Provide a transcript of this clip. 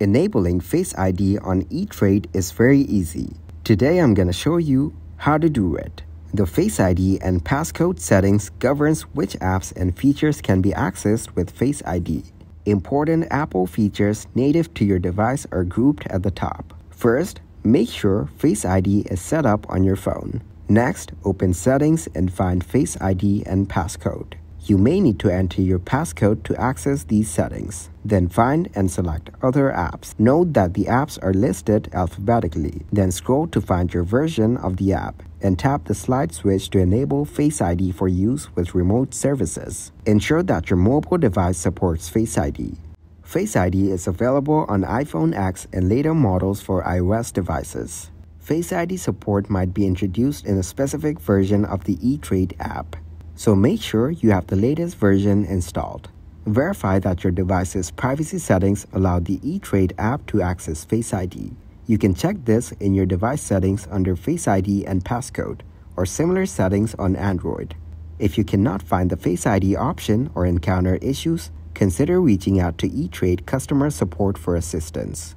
Enabling Face ID on E-Trade is very easy. Today I'm going to show you how to do it. The Face ID and passcode settings governs which apps and features can be accessed with Face ID. Important Apple features native to your device are grouped at the top. First, make sure Face ID is set up on your phone. Next, open Settings and find Face ID and passcode. You may need to enter your passcode to access these settings. Then find and select Other apps. Note that the apps are listed alphabetically. Then scroll to find your version of the app and tap the slide switch to enable Face ID for use with remote services. Ensure that your mobile device supports Face ID. Face ID is available on iPhone X and later models for iOS devices. Face ID support might be introduced in a specific version of the eTrade app so make sure you have the latest version installed. Verify that your device's privacy settings allow the eTrade app to access Face ID. You can check this in your device settings under Face ID and passcode, or similar settings on Android. If you cannot find the Face ID option or encounter issues, consider reaching out to eTrade customer support for assistance.